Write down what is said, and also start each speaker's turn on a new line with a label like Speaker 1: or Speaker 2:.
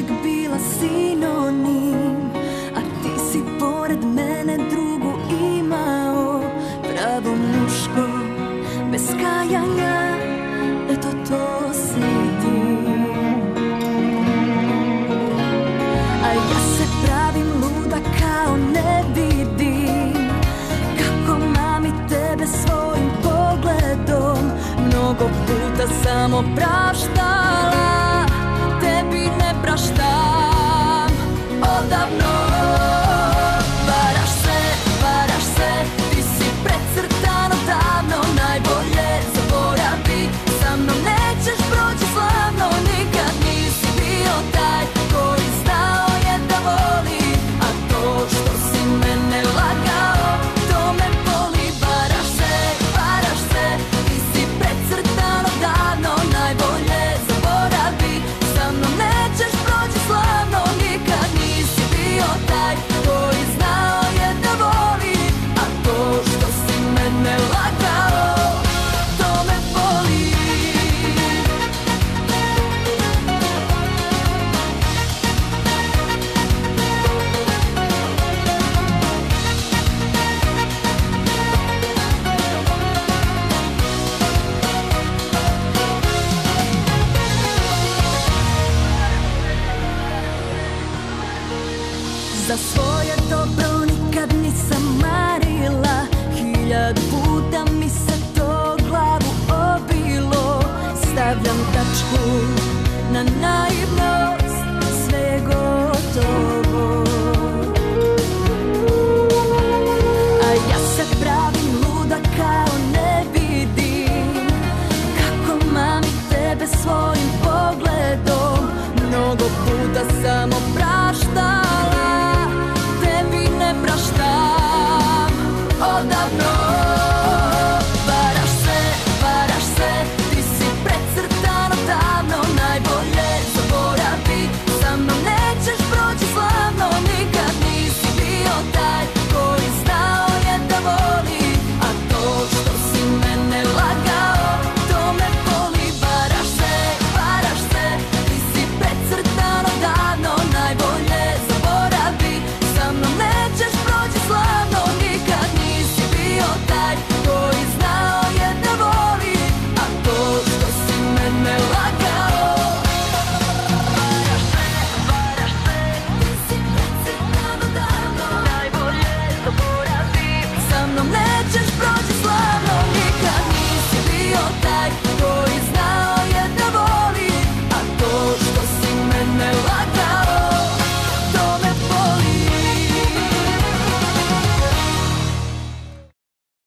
Speaker 1: uvek bila sinonim A ti si pored mene drugu imao. Pravo muško, bez kajanja Eto to si ti A ja se pravim luda kao ne vidim Kako mami tebe svojim pogledom Mnogo puta samo praštala uprawiam taczku na najbliższym.